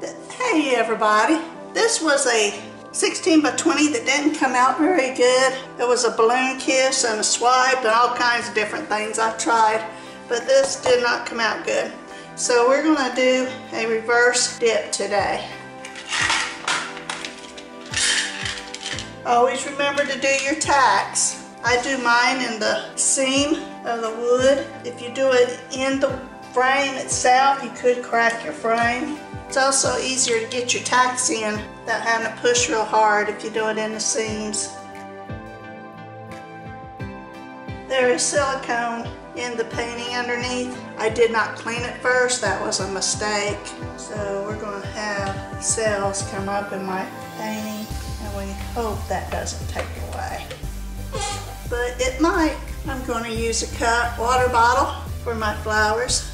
Hey everybody, this was a 16 by 20 that didn't come out very good. It was a balloon kiss and a swipe and all kinds of different things I tried, but this did not come out good. So we're gonna do a reverse dip today. Always remember to do your tacks. I do mine in the seam of the wood. If you do it in the frame itself, you could crack your frame. It's also easier to get your tacks in without having to push real hard if you do it in the seams. There is silicone in the painting underneath. I did not clean it first, that was a mistake. So we're going to have cells come up in my painting and we hope that doesn't take away. But it might. I'm going to use a cup water bottle for my flowers.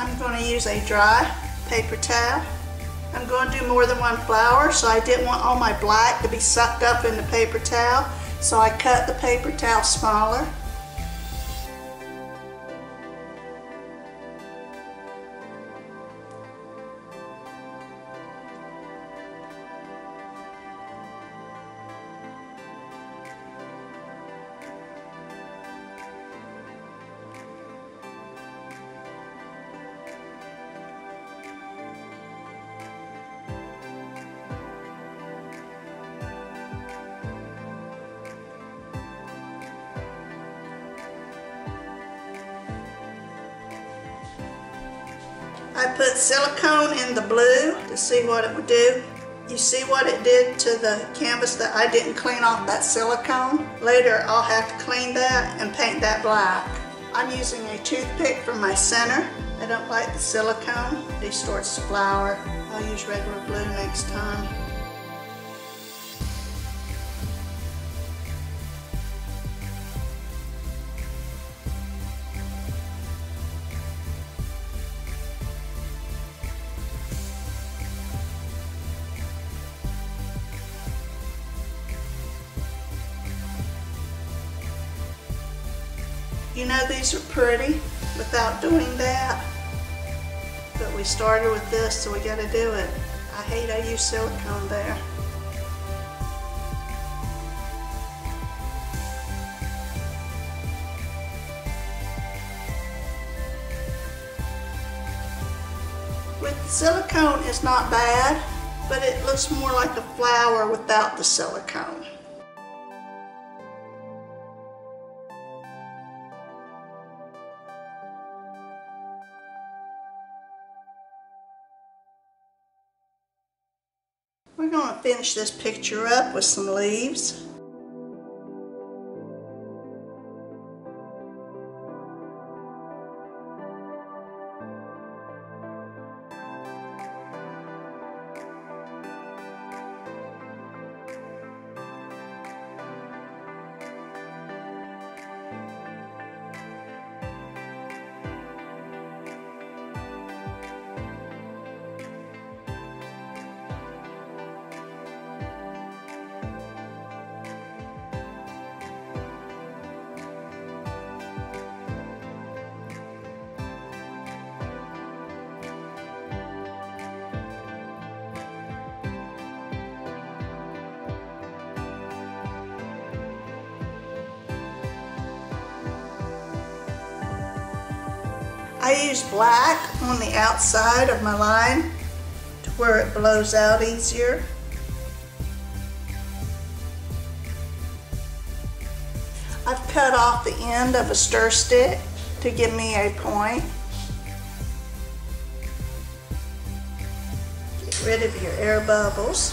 I'm going to use a dry paper towel. I'm going to do more than one flower, so I didn't want all my black to be sucked up in the paper towel, so I cut the paper towel smaller. I put silicone in the blue to see what it would do. You see what it did to the canvas that I didn't clean off that silicone? Later I'll have to clean that and paint that black. I'm using a toothpick for my center. I don't like the silicone, it distorts the flower. I'll use regular blue next time. You know these are pretty without doing that. But we started with this, so we gotta do it. I hate I use silicone there. With silicone, it's not bad, but it looks more like a flower without the silicone. We're going to finish this picture up with some leaves. I use black on the outside of my line to where it blows out easier. I've cut off the end of a stir stick to give me a point. Get rid of your air bubbles.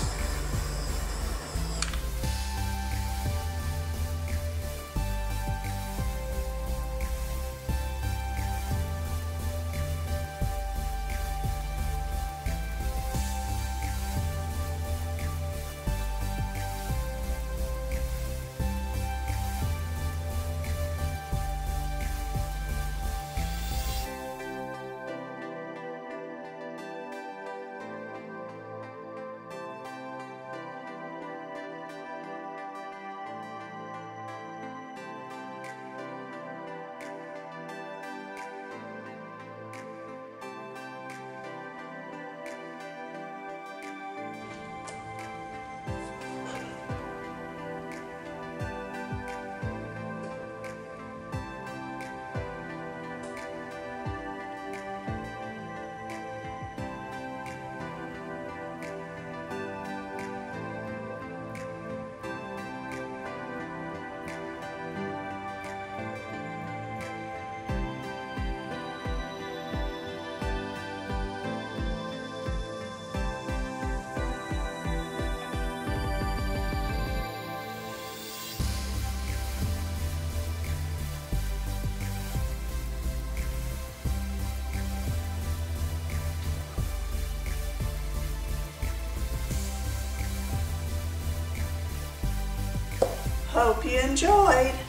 Hope you enjoyed.